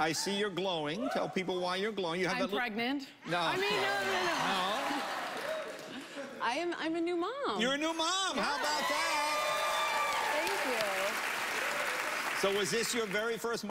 I see you're glowing. Tell people why you're glowing. You have I'm that pregnant. No. I mean, no, no, no. No. I am. I'm a new mom. You're a new mom. How about that? Thank you. So was this your very first